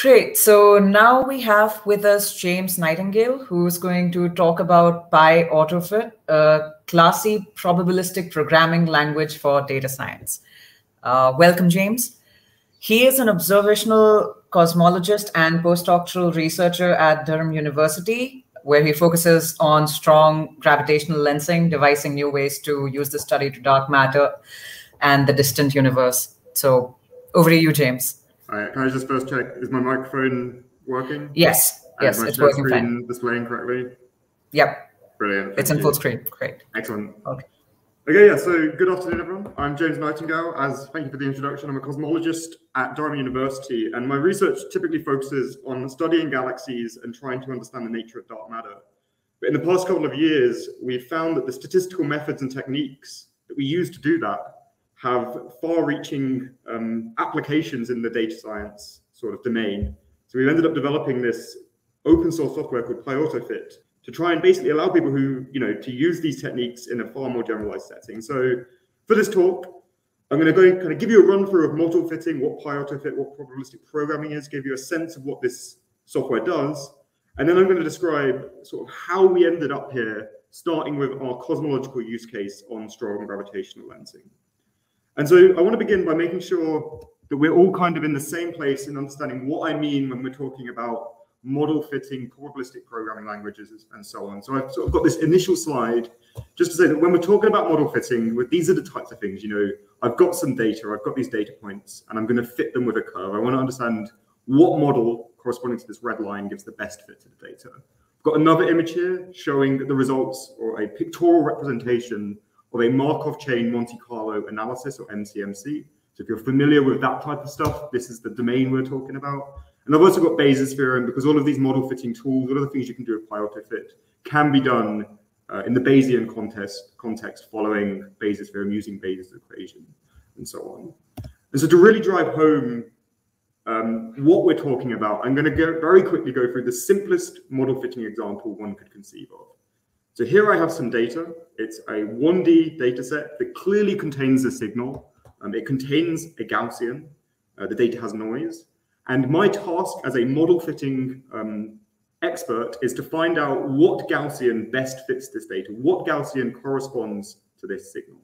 Great. So now we have with us James Nightingale, who's going to talk about PyAutoFit, a classy probabilistic programming language for data science. Uh, welcome, James. He is an observational cosmologist and postdoctoral researcher at Durham University, where he focuses on strong gravitational lensing, devising new ways to use the study to dark matter and the distant universe. So over to you, James. All right, can I just first check, is my microphone working? Yes, yes, it's working fine. displaying correctly? Yep. Brilliant. It's in full screen, great. Excellent. Okay. Okay, yeah, so good afternoon, everyone. I'm James Nightingale. As thank you for the introduction. I'm a cosmologist at Durham University, and my research typically focuses on studying galaxies and trying to understand the nature of dark matter. But in the past couple of years, we've found that the statistical methods and techniques that we use to do that have far-reaching um, applications in the data science sort of domain. So we've ended up developing this open source software called PyAutoFit to try and basically allow people who, you know, to use these techniques in a far more generalized setting. So for this talk, I'm going to go kind of give you a run through of model fitting, what PyAutoFit, what probabilistic programming is, give you a sense of what this software does. And then I'm going to describe sort of how we ended up here, starting with our cosmological use case on strong gravitational lensing. And so I want to begin by making sure that we're all kind of in the same place in understanding what I mean when we're talking about model fitting, probabilistic programming languages, and so on. So I've sort of got this initial slide just to say that when we're talking about model fitting, these are the types of things, you know, I've got some data, I've got these data points, and I'm going to fit them with a curve. I want to understand what model corresponding to this red line gives the best fit to the data. I've got another image here showing that the results or a pictorial representation of a Markov chain Monte Carlo analysis or MCMC. So if you're familiar with that type of stuff, this is the domain we're talking about. And I've also got Bayes' theorem because all of these model fitting tools, all of the things you can do with PyAutoFit can be done uh, in the Bayesian context, context following Bayes' theorem using Bayes' equation and so on. And so to really drive home um, what we're talking about, I'm going to go very quickly go through the simplest model fitting example one could conceive of. So here I have some data. It's a 1D data set that clearly contains a signal. Um, it contains a Gaussian. Uh, the data has noise. And my task as a model fitting um, expert is to find out what Gaussian best fits this data, what Gaussian corresponds to this signal.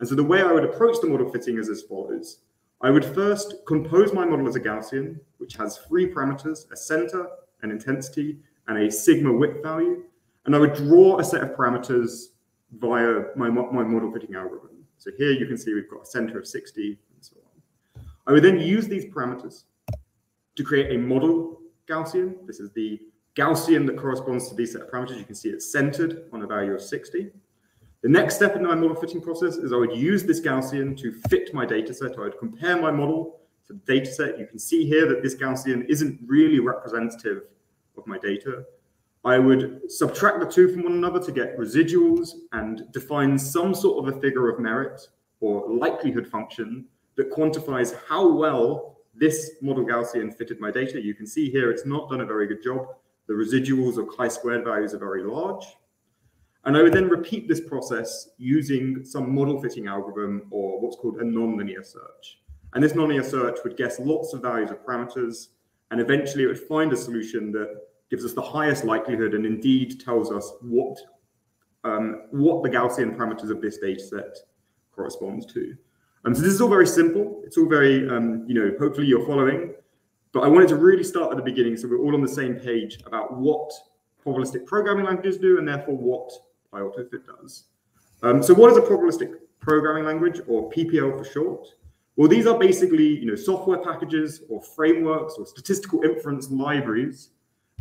And so the way I would approach the model fitting is as follows. I would first compose my model as a Gaussian, which has three parameters, a center, an intensity, and a sigma width value. And I would draw a set of parameters via my, my model fitting algorithm. So here you can see we've got a center of 60 and so on. I would then use these parameters to create a model Gaussian. This is the Gaussian that corresponds to these set of parameters. You can see it's centered on a value of 60. The next step in my model fitting process is I would use this Gaussian to fit my data set. I would compare my model to the data set. You can see here that this Gaussian isn't really representative of my data. I would subtract the two from one another to get residuals and define some sort of a figure of merit or likelihood function that quantifies how well this model Gaussian fitted my data. You can see here it's not done a very good job. The residuals or chi-squared values are very large. And I would then repeat this process using some model fitting algorithm or what's called a nonlinear search. And this nonlinear search would guess lots of values of parameters, and eventually it would find a solution that gives us the highest likelihood and indeed tells us what, um, what the Gaussian parameters of this data set corresponds to. Um, so this is all very simple. It's all very, um, you know, hopefully you're following. But I wanted to really start at the beginning so we're all on the same page about what probabilistic programming languages do and therefore what PyAutoFit does. Um, so what is a probabilistic programming language or PPL for short? Well, these are basically, you know, software packages or frameworks or statistical inference libraries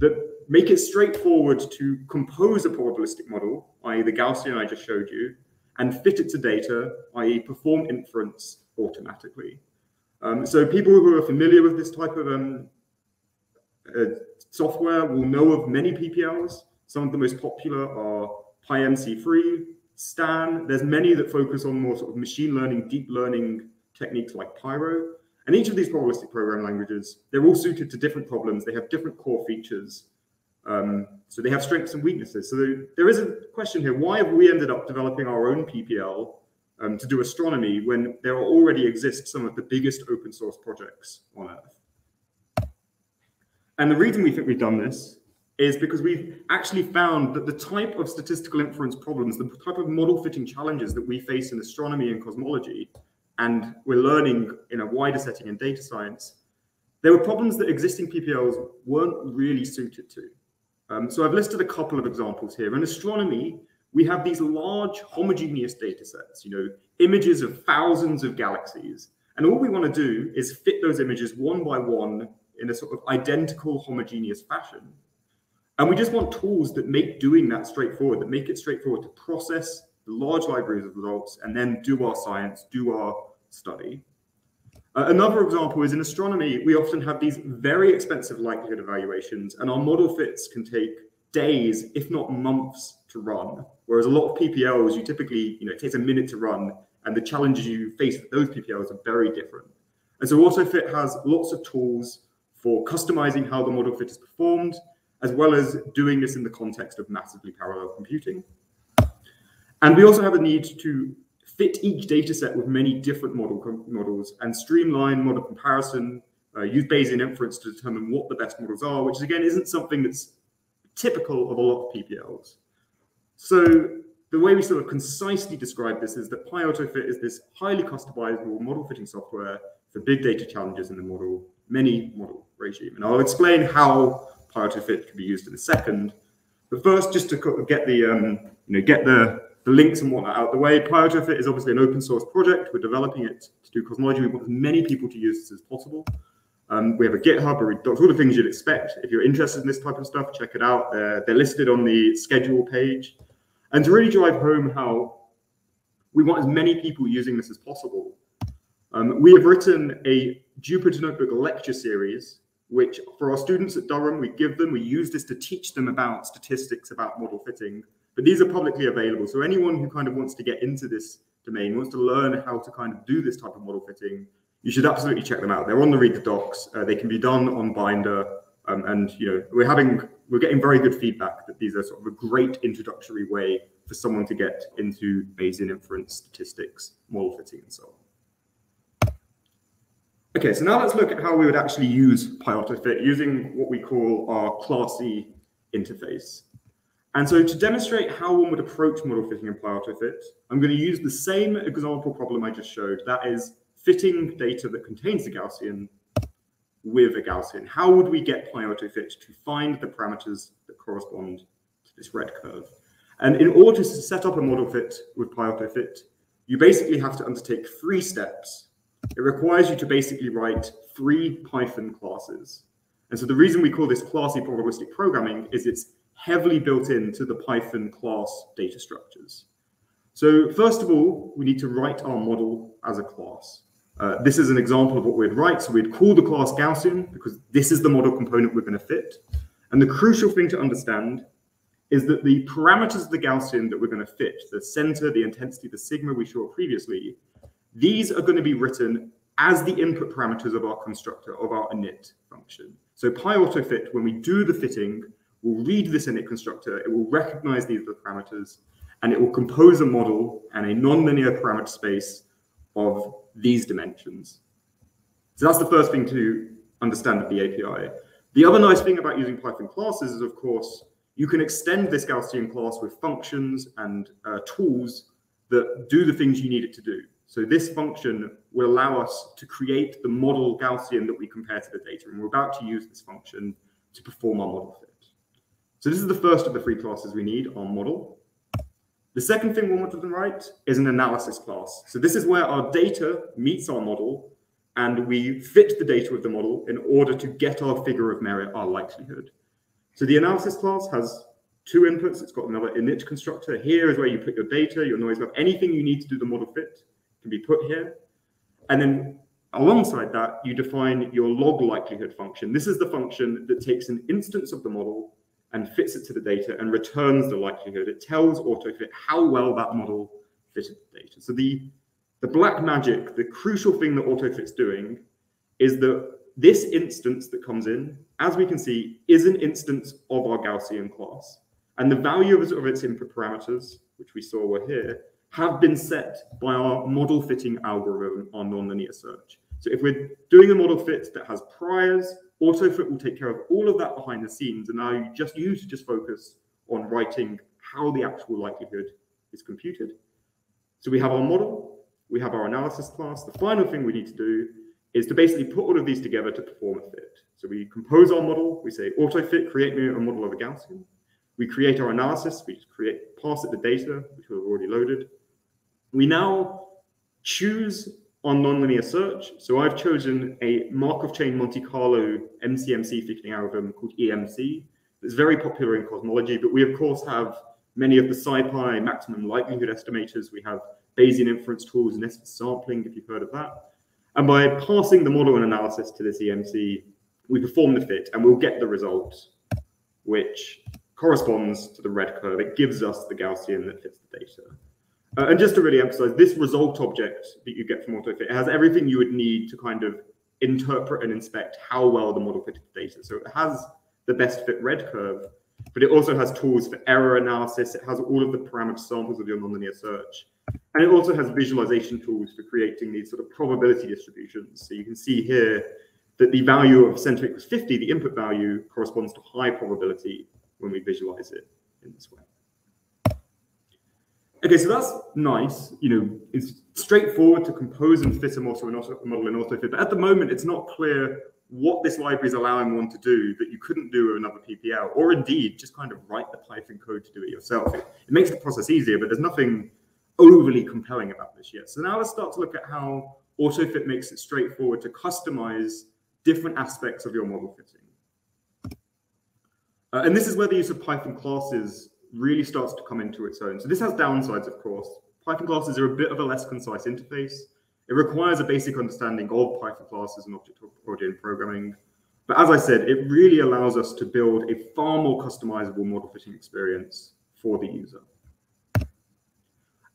that make it straightforward to compose a probabilistic model, i.e. the Gaussian I just showed you, and fit it to data, i.e. perform inference automatically. Um, so people who are familiar with this type of um, uh, software will know of many PPLs. Some of the most popular are PyMC3, Stan. There's many that focus on more sort of machine learning, deep learning techniques like Pyro. And each of these probabilistic programming languages, they're all suited to different problems. They have different core features. Um, so they have strengths and weaknesses. So there, there is a question here. Why have we ended up developing our own PPL um, to do astronomy when there already exist some of the biggest open source projects on Earth? And the reason we think we've done this is because we've actually found that the type of statistical inference problems, the type of model fitting challenges that we face in astronomy and cosmology, and we're learning in a wider setting in data science, there were problems that existing PPLs weren't really suited to. Um, so I've listed a couple of examples here. In astronomy, we have these large homogeneous data sets, you know, images of thousands of galaxies. And all we want to do is fit those images one by one in a sort of identical homogeneous fashion. And we just want tools that make doing that straightforward, that make it straightforward to process the large libraries of results and then do our science, do our study. Uh, another example is in astronomy, we often have these very expensive likelihood evaluations, and our model fits can take days, if not months, to run. Whereas a lot of PPLs, you typically, you know, it takes a minute to run, and the challenges you face with those PPLs are very different. And so AutoFit has lots of tools for customizing how the model fit is performed, as well as doing this in the context of massively parallel computing. And we also have a need to fit each data set with many different model models and streamline model comparison, uh, use Bayesian inference to determine what the best models are, which again isn't something that's typical of a lot of PPLs. So the way we sort of concisely describe this is that PyAutoFit is this highly customizable model fitting software for big data challenges in the model, many model regime. And I'll explain how PyAutoFit can be used in a second. But first, just to get the um, you know get the the links and whatnot out the way. PyAutoFit is obviously an open source project. We're developing it to do cosmology. We want as many people to use this as possible. Um, we have a GitHub, a Redux, all the things you'd expect. If you're interested in this type of stuff, check it out. They're, they're listed on the schedule page. And to really drive home how we want as many people using this as possible, um, we have written a Jupyter Notebook lecture series, which for our students at Durham, we give them, we use this to teach them about statistics, about model fitting, but these are publicly available. So anyone who kind of wants to get into this domain, wants to learn how to kind of do this type of model fitting, you should absolutely check them out. They're on the Read the Docs. Uh, they can be done on Binder. Um, and you know, we're having we're getting very good feedback that these are sort of a great introductory way for someone to get into Bayesian inference, statistics, model fitting, and so on. Okay, so now let's look at how we would actually use PyAutoFit using what we call our classy interface. And so to demonstrate how one would approach model fitting in PyAutoFit, I'm going to use the same example problem I just showed. That is fitting data that contains the Gaussian with a Gaussian. How would we get PyAutoFit to find the parameters that correspond to this red curve? And in order to set up a model fit with PyAutoFit, you basically have to undertake three steps. It requires you to basically write three Python classes. And so the reason we call this classy probabilistic programming is it's heavily built into the Python class data structures. So first of all, we need to write our model as a class. Uh, this is an example of what we'd write. So we'd call the class Gaussian because this is the model component we're going to fit. And the crucial thing to understand is that the parameters of the Gaussian that we're going to fit, the center, the intensity, the sigma we saw previously, these are going to be written as the input parameters of our constructor, of our init function. So PyAutoFit, when we do the fitting, will read this init constructor, it will recognize these the parameters, and it will compose a model and a nonlinear parameter space of these dimensions. So that's the first thing to understand of the API. The other nice thing about using Python classes is, of course, you can extend this Gaussian class with functions and uh, tools that do the things you need it to do. So this function will allow us to create the model Gaussian that we compare to the data. And we're about to use this function to perform our model fit. So this is the first of the three classes we need on model. The second thing we want to write is an analysis class. So this is where our data meets our model and we fit the data with the model in order to get our figure of merit, our likelihood. So the analysis class has two inputs. It's got another init constructor. Here is where you put your data, your noise map, anything you need to do the model fit can be put here. And then alongside that, you define your log likelihood function. This is the function that takes an instance of the model and fits it to the data and returns the likelihood. It tells AutoFit how well that model fitted the data. So the, the black magic, the crucial thing that AutoFit's doing is that this instance that comes in, as we can see, is an instance of our Gaussian class. And the value of its input parameters, which we saw were here, have been set by our model fitting algorithm, our nonlinear search. So if we're doing a model fit that has priors AutoFit will take care of all of that behind the scenes, and now you just you to just focus on writing how the actual likelihood is computed. So we have our model, we have our analysis class. The final thing we need to do is to basically put all of these together to perform a fit. So we compose our model, we say AutoFit, create me a model of a Gaussian. We create our analysis, we create, pass it the data, which we've already loaded. We now choose on nonlinear search. So I've chosen a Markov chain Monte Carlo MCMC fitting algorithm called emcee. It's very popular in cosmology, but we of course have many of the SciPy maximum likelihood estimators. We have Bayesian inference tools, and sampling, if you've heard of that. And by passing the model and analysis to this emcee, we perform the fit and we'll get the result, which corresponds to the red curve. It gives us the Gaussian that fits the data. Uh, and just to really emphasize, this result object that you get from AutoFit it has everything you would need to kind of interpret and inspect how well the model fitted the data. So it has the best fit red curve, but it also has tools for error analysis. It has all of the parameter samples of your nonlinear search. And it also has visualization tools for creating these sort of probability distributions. So you can see here that the value of center equals 50, the input value corresponds to high probability when we visualize it in this way. Okay, so that's nice. You know, it's straightforward to compose and fit a model in, auto, model in AutoFit, but at the moment, it's not clear what this library is allowing one to do that you couldn't do with another PPL, or indeed just kind of write the Python code to do it yourself. It, it makes the process easier, but there's nothing overly compelling about this yet. So now let's start to look at how AutoFit makes it straightforward to customize different aspects of your model fitting. Uh, and this is where the use of Python classes really starts to come into its own. So this has downsides, of course. Python classes are a bit of a less concise interface. It requires a basic understanding of Python classes and object-oriented programming. But as I said, it really allows us to build a far more customizable model fitting experience for the user.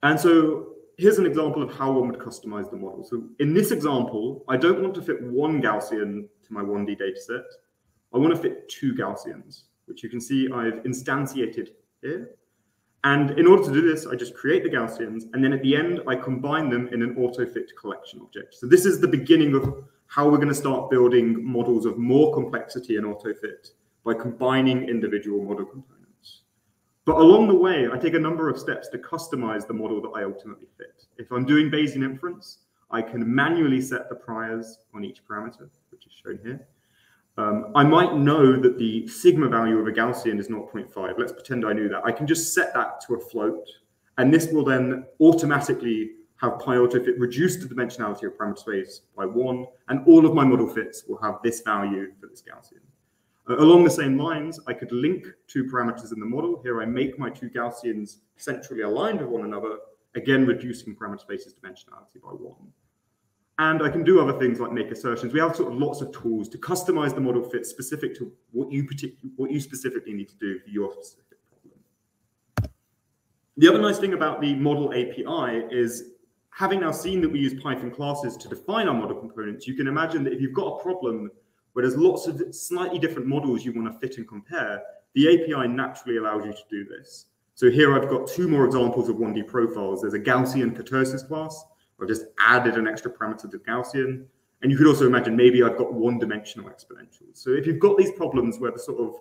And so here's an example of how one would customize the model. So in this example, I don't want to fit one Gaussian to my 1D dataset. I want to fit two Gaussians, which you can see I've instantiated here. And in order to do this, I just create the Gaussians, and then at the end, I combine them in an AutoFit collection object. So this is the beginning of how we're going to start building models of more complexity in AutoFit by combining individual model components. But along the way, I take a number of steps to customize the model that I ultimately fit. If I'm doing Bayesian inference, I can manually set the priors on each parameter, which is shown here. Um, I might know that the sigma value of a Gaussian is 0.5. Let's pretend I knew that. I can just set that to a float, and this will then automatically have PyAutoFit reduce the dimensionality of parameter space by one, and all of my model fits will have this value for this Gaussian. Uh, along the same lines, I could link two parameters in the model. Here I make my two Gaussians centrally aligned with one another, again reducing parameter space's dimensionality by one. And I can do other things like make assertions. We have sort of lots of tools to customize the model fit specific to what you what you specifically need to do for your specific problem. The other nice thing about the model API is having now seen that we use Python classes to define our model components, you can imagine that if you've got a problem where there's lots of slightly different models you want to fit and compare, the API naturally allows you to do this. So here I've got two more examples of 1D profiles. There's a Gaussian kurtosis class, I've just added an extra parameter to Gaussian. And you could also imagine maybe I've got one dimensional exponentials. So if you've got these problems where the sort of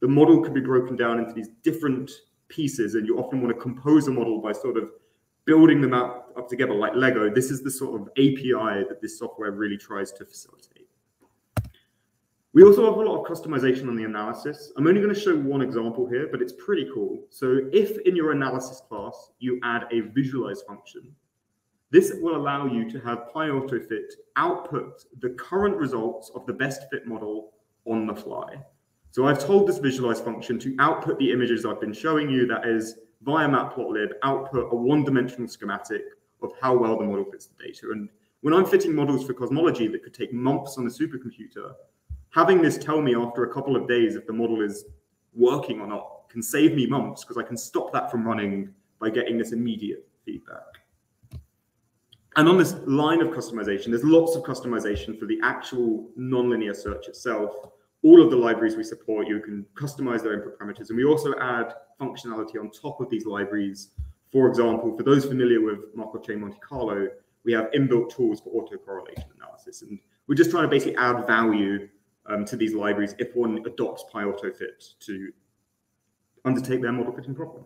the model can be broken down into these different pieces and you often want to compose a model by sort of building them up, up together like Lego, this is the sort of API that this software really tries to facilitate. We also have a lot of customization on the analysis. I'm only going to show one example here, but it's pretty cool. So if in your analysis class, you add a visualize function, this will allow you to have PyAutoFit output the current results of the best fit model on the fly. So I've told this visualize function to output the images I've been showing you, that is via matplotlib, output a one-dimensional schematic of how well the model fits the data. And when I'm fitting models for cosmology that could take months on a supercomputer, having this tell me after a couple of days if the model is working or not can save me months because I can stop that from running by getting this immediate feedback. And on this line of customization, there's lots of customization for the actual nonlinear search itself. All of the libraries we support, you can customize their input parameters. And we also add functionality on top of these libraries. For example, for those familiar with Markov Chain Monte Carlo, we have inbuilt tools for autocorrelation analysis. And we're just trying to basically add value um, to these libraries if one adopts PyAutoFit to undertake their model fitting problem.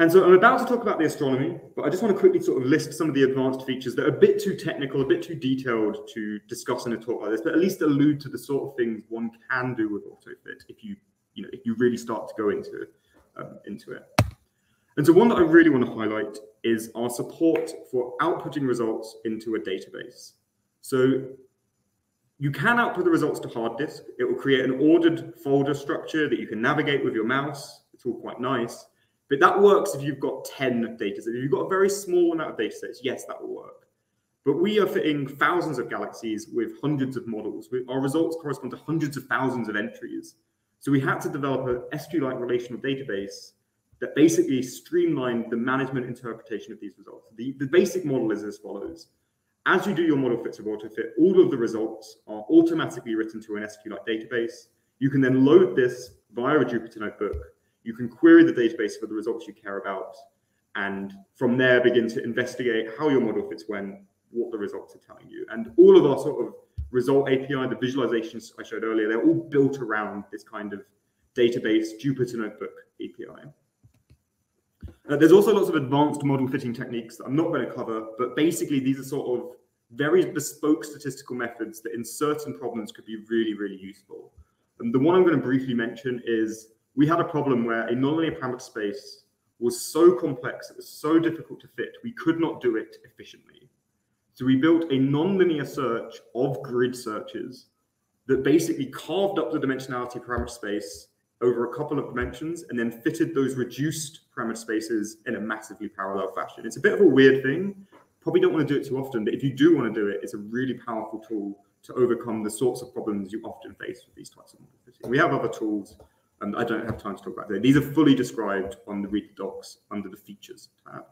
And so I'm about to talk about the astronomy, but I just want to quickly sort of list some of the advanced features that are a bit too technical, a bit too detailed to discuss in a talk like this, but at least allude to the sort of things one can do with AutoFit if you, you know, if you really start to go into, um, into it. And so one that I really want to highlight is our support for outputting results into a database. So you can output the results to hard disk. It will create an ordered folder structure that you can navigate with your mouse. It's all quite nice. But that works if you've got 10 data sets. If you've got a very small amount of data sets, yes, that will work. But we are fitting thousands of galaxies with hundreds of models. Our results correspond to hundreds of thousands of entries. So we had to develop an SQLite relational database that basically streamlined the management interpretation of these results. The, the basic model is as follows. As you do your model fits of AutoFit, all of the results are automatically written to an SQLite database. You can then load this via a Jupyter notebook you can query the database for the results you care about, and from there begin to investigate how your model fits when, what the results are telling you. And all of our sort of result API, the visualizations I showed earlier, they're all built around this kind of database Jupyter Notebook API. Uh, there's also lots of advanced model fitting techniques that I'm not going to cover, but basically these are sort of very bespoke statistical methods that in certain problems could be really, really useful. And the one I'm going to briefly mention is we had a problem where a nonlinear parameter space was so complex, it was so difficult to fit, we could not do it efficiently. So we built a nonlinear search of grid searches that basically carved up the dimensionality parameter space over a couple of dimensions and then fitted those reduced parameter spaces in a massively parallel fashion. It's a bit of a weird thing. Probably don't want to do it too often, but if you do want to do it, it's a really powerful tool to overcome the sorts of problems you often face with these types of models. We have other tools and I don't have time to talk about that. These are fully described on the read the docs under the features tab.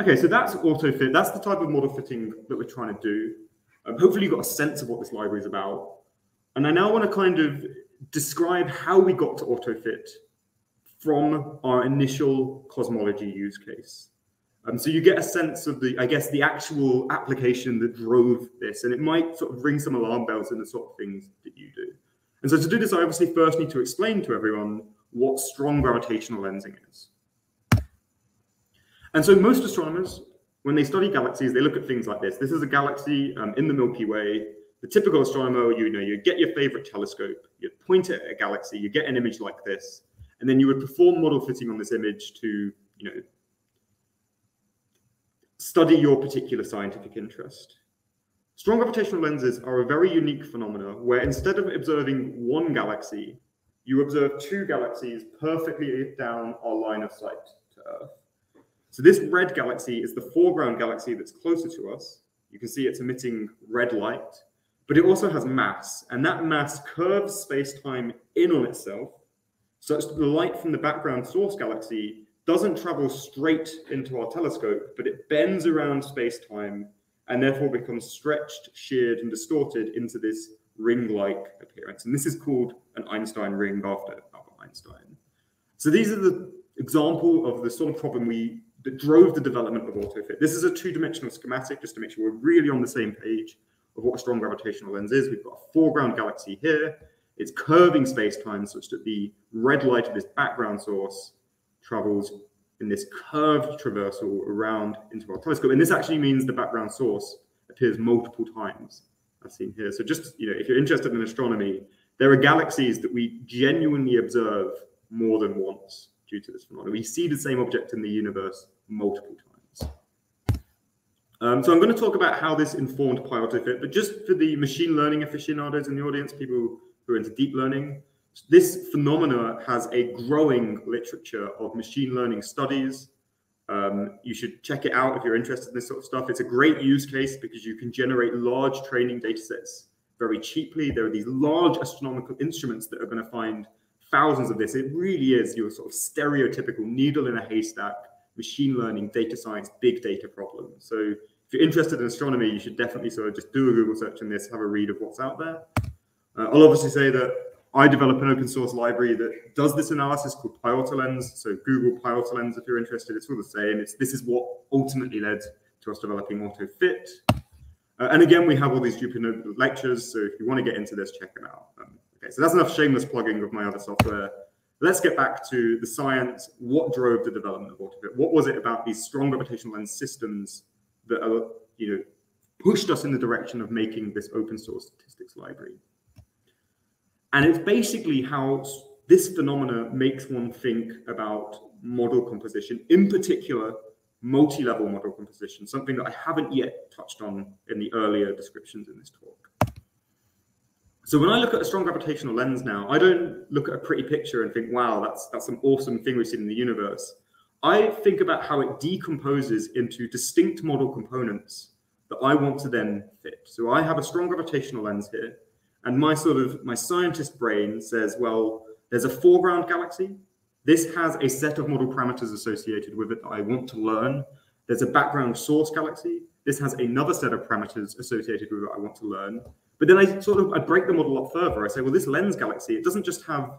Okay, so that's AutoFit. That's the type of model fitting that we're trying to do. Um, hopefully you've got a sense of what this library is about. And I now want to kind of describe how we got to AutoFit from our initial cosmology use case. Um, so you get a sense of the, I guess, the actual application that drove this, and it might sort of ring some alarm bells in the sort of things that you do. And so to do this, I obviously first need to explain to everyone what strong gravitational lensing is. And so most astronomers, when they study galaxies, they look at things like this. This is a galaxy um, in the Milky Way. The typical astronomer, you know, you get your favorite telescope, you point it at a galaxy, you get an image like this, and then you would perform model fitting on this image to, you know, study your particular scientific interest. Strong gravitational lenses are a very unique phenomena where instead of observing one galaxy, you observe two galaxies perfectly down our line of sight to Earth. So this red galaxy is the foreground galaxy that's closer to us. You can see it's emitting red light, but it also has mass, and that mass curves space-time in on itself, such that the light from the background source galaxy doesn't travel straight into our telescope, but it bends around space-time and therefore becomes stretched, sheared, and distorted into this ring-like appearance. And this is called an Einstein ring after Albert Einstein. So these are the example of the sort of problem we that drove the development of AutoFit. This is a two-dimensional schematic, just to make sure we're really on the same page of what a strong gravitational lens is. We've got a foreground galaxy here. It's curving space-time such that the red light of this background source travels in this curved traversal around into our telescope. And this actually means the background source appears multiple times, as seen here. So just, you know, if you're interested in astronomy, there are galaxies that we genuinely observe more than once due to this phenomenon. We see the same object in the universe multiple times. Um, so I'm going to talk about how this informed PyAutoFit, but just for the machine learning aficionados in the audience, people who are into deep learning, this phenomena has a growing literature of machine learning studies. Um, you should check it out if you're interested in this sort of stuff. It's a great use case because you can generate large training data sets very cheaply. There are these large astronomical instruments that are going to find thousands of this. It really is your sort of stereotypical needle in a haystack machine learning, data science, big data problem. So if you're interested in astronomy, you should definitely sort of just do a Google search on this, have a read of what's out there. Uh, I'll obviously say that I develop an open source library that does this analysis called PyAutoLens. So Google PyAutoLens if you're interested. It's all the same. It's this is what ultimately led to us developing AutoFit. Uh, and again, we have all these Jupyter lectures, so if you want to get into this, check them out. Um, okay, so that's enough shameless plugging of my other software. Let's get back to the science. What drove the development of AutoFit? What was it about these strong gravitational lens systems that are, you know, pushed us in the direction of making this open source statistics library? And it's basically how this phenomena makes one think about model composition, in particular, multi-level model composition, something that I haven't yet touched on in the earlier descriptions in this talk. So when I look at a strong gravitational lens now, I don't look at a pretty picture and think, wow, that's that's an awesome thing we've seen in the universe. I think about how it decomposes into distinct model components that I want to then fit. So I have a strong gravitational lens here, and my sort of my scientist brain says, well, there's a foreground galaxy, this has a set of model parameters associated with it that I want to learn. There's a background source galaxy. This has another set of parameters associated with it I want to learn. But then I sort of I break the model up further. I say, well, this lens galaxy, it doesn't just have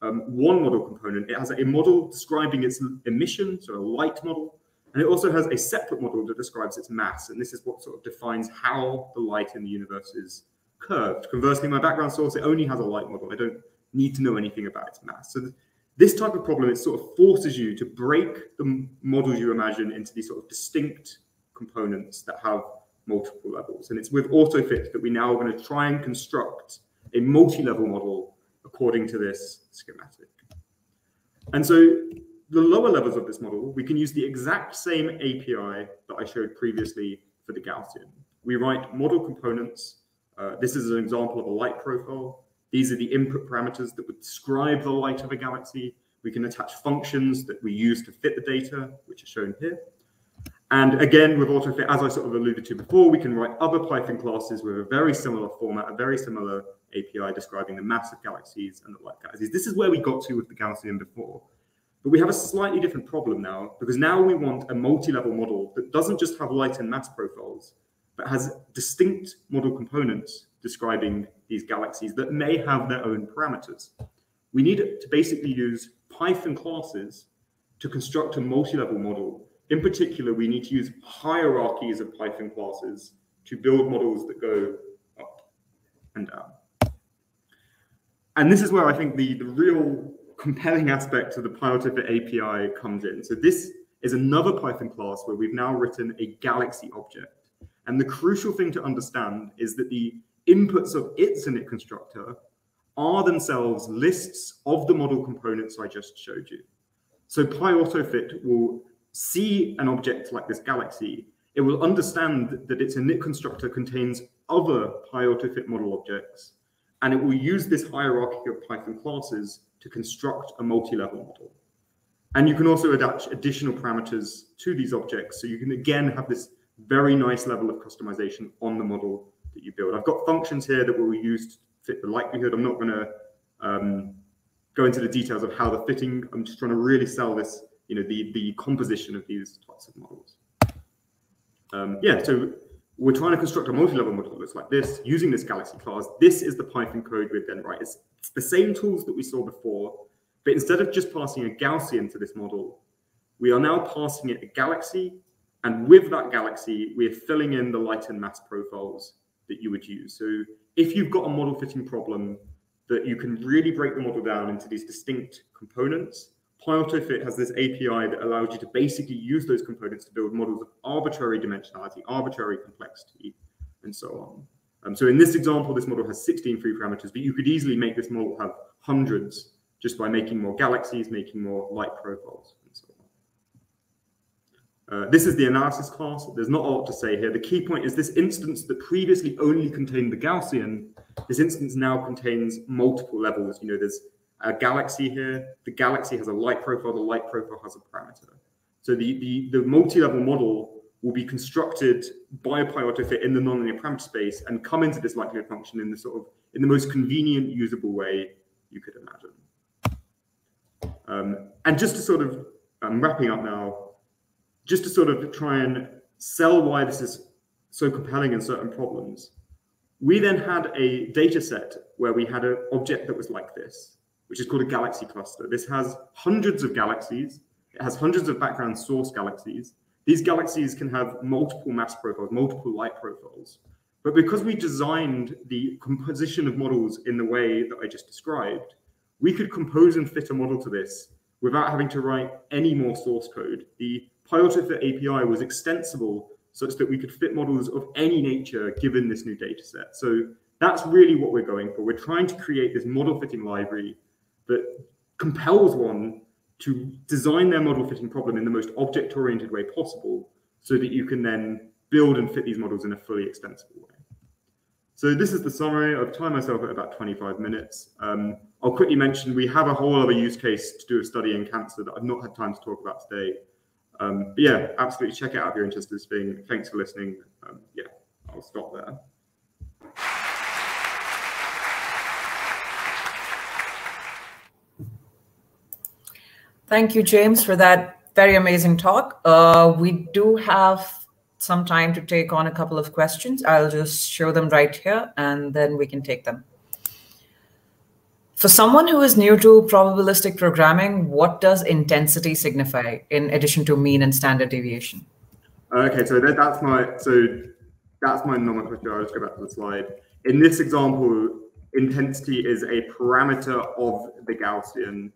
um, one model component. It has a model describing its emission, so a light model. And it also has a separate model that describes its mass. And this is what sort of defines how the light in the universe is curved. Conversely, my background source, it only has a light model. I don't need to know anything about its mass. So this type of problem, it sort of forces you to break the models you imagine into these sort of distinct components that have multiple levels. And it's with AutoFit that we now are going to try and construct a multi-level model according to this schematic. And so the lower levels of this model, we can use the exact same API that I showed previously for the Gaussian. We write model components. Uh, this is an example of a light profile. These are the input parameters that would describe the light of a galaxy. We can attach functions that we use to fit the data, which are shown here. And again, with AutoFit, as I sort of alluded to before, we can write other Python classes with a very similar format, a very similar API describing the mass of galaxies and the light galaxies. This is where we got to with the Gaussian before. But we have a slightly different problem now, because now we want a multi-level model that doesn't just have light and mass profiles, but has distinct model components describing these galaxies that may have their own parameters. We need to basically use Python classes to construct a multi-level model. In particular, we need to use hierarchies of Python classes to build models that go up and down. And this is where I think the, the real compelling aspect of the PyAutoFit API comes in. So this is another Python class where we've now written a galaxy object. And the crucial thing to understand is that the inputs of its init constructor are themselves lists of the model components I just showed you. So PyAutoFit will see an object like this galaxy. It will understand that its init constructor contains other PyAutoFit model objects, and it will use this hierarchy of Python classes to construct a multi-level model. And you can also attach additional parameters to these objects. So you can again have this very nice level of customization on the model that you build. I've got functions here that will be used to fit the likelihood. I'm not going to um, go into the details of how the fitting. I'm just trying to really sell this, you know, the the composition of these types of models. Um, yeah, so we're trying to construct a multi-level model that looks like this using this Galaxy class. This is the Python code we then write. It's, it's the same tools that we saw before, but instead of just passing a Gaussian to this model, we are now passing it a galaxy, and with that galaxy, we are filling in the light and mass profiles that you would use. So if you've got a model fitting problem that you can really break the model down into these distinct components, PyAutoFit has this API that allows you to basically use those components to build models of arbitrary dimensionality, arbitrary complexity, and so on. Um, so in this example, this model has 16 free parameters, but you could easily make this model have hundreds just by making more galaxies, making more light profiles. Uh, this is the analysis class. There's not a lot to say here. The key point is this instance that previously only contained the Gaussian, this instance now contains multiple levels. You know, there's a galaxy here. The galaxy has a light profile. The light profile has a parameter. So the, the, the multi-level model will be constructed by a PyAutoFit in the nonlinear parameter space and come into this likelihood function in the sort of in the most convenient, usable way you could imagine. Um, and just to sort of, I'm wrapping up now, just to sort of try and sell why this is so compelling in certain problems, we then had a data set where we had an object that was like this, which is called a galaxy cluster. This has hundreds of galaxies. It has hundreds of background source galaxies. these galaxies can have multiple mass profiles, multiple light profiles. But because we designed the composition of models in the way that I just described, we could compose and fit a model to this without having to write any more source code. The PyAutoFit API was extensible such that we could fit models of any nature given this new data set. So that's really what we're going for. We're trying to create this model fitting library that compels one to design their model fitting problem in the most object oriented way possible so that you can then build and fit these models in a fully extensible way. So this is the summary. I've timed myself at about 25 minutes. Um, I'll quickly mention we have a whole other use case to do a study in cancer that I've not had time to talk about today. Um, but yeah, absolutely check it out if you're interested in this thing. Thanks for listening. Um, yeah, I'll stop there. Thank you, James, for that very amazing talk. Uh, we do have some time to take on a couple of questions. I'll just show them right here, and then we can take them. For someone who is new to probabilistic programming, what does intensity signify in addition to mean and standard deviation? Okay, so that, that's my so that's my nomenclature. I'll just go back to the slide. In this example, intensity is a parameter of the Gaussian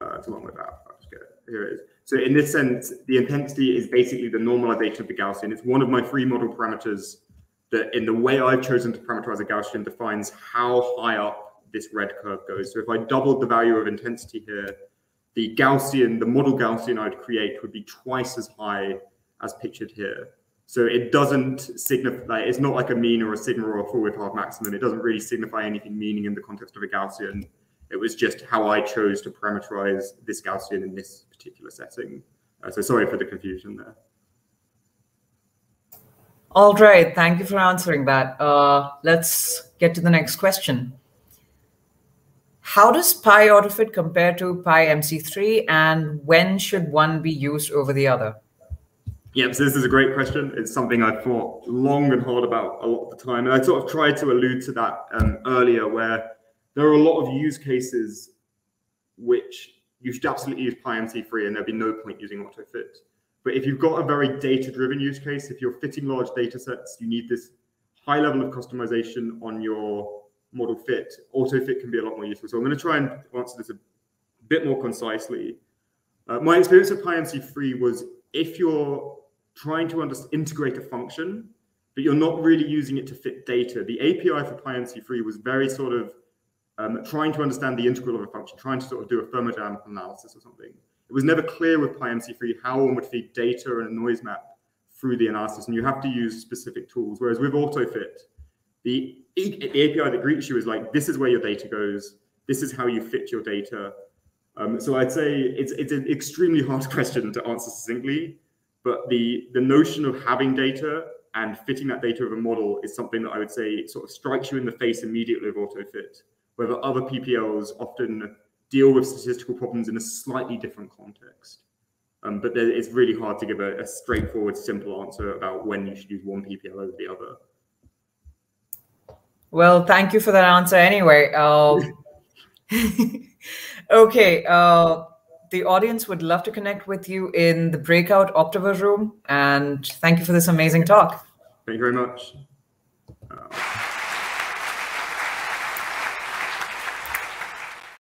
uh, it's a long way back. I'll just. Here it is. So in this sense, the intensity is basically the normalization of the Gaussian. It's one of my three model parameters that in the way I've chosen to parameterize a Gaussian defines how high up this red curve goes. So if I doubled the value of intensity here, the Gaussian, the model Gaussian I'd create would be twice as high as pictured here. So it doesn't signify, it's not like a mean or a sigma or a width half maximum. It doesn't really signify anything meaning in the context of a Gaussian. It was just how I chose to parameterize this Gaussian in this particular setting. Uh, so sorry for the confusion there. All right, thank you for answering that. Uh, let's get to the next question. How does PyAutoFit compare to PyMC3 and when should one be used over the other? Yeah, so this is a great question. It's something I've thought long and hard about a lot of the time. And I sort of tried to allude to that um, earlier where there are a lot of use cases which you should absolutely use PyMC3 and there'd be no point using AutoFit. But if you've got a very data-driven use case, if you're fitting large data sets, you need this high level of customization on your model fit. AutoFit can be a lot more useful. So I'm going to try and answer this a bit more concisely. Uh, my experience with PyMC3 was if you're trying to integrate a function, but you're not really using it to fit data, the API for PyMC3 was very sort of um, trying to understand the integral of a function, trying to sort of do a thermodynamic analysis or something. It was never clear with PyMC3 how one would feed data and a noise map through the analysis, and you have to use specific tools. Whereas with AutoFit, the, API that greets you is like, this is where your data goes, this is how you fit your data. Um, so I'd say it's it's an extremely hard question to answer succinctly, but the the notion of having data and fitting that data of a model is something that I would say sort of strikes you in the face immediately with AutoFit whether other PPLs often deal with statistical problems in a slightly different context. Um, but there, it's really hard to give a, a, straightforward, simple answer about when you should use one PPL over the other. Well, thank you for that answer anyway. Uh, okay. Uh, the audience would love to connect with you in the breakout Optiver room. And thank you for this amazing talk. Thank you very much. Uh,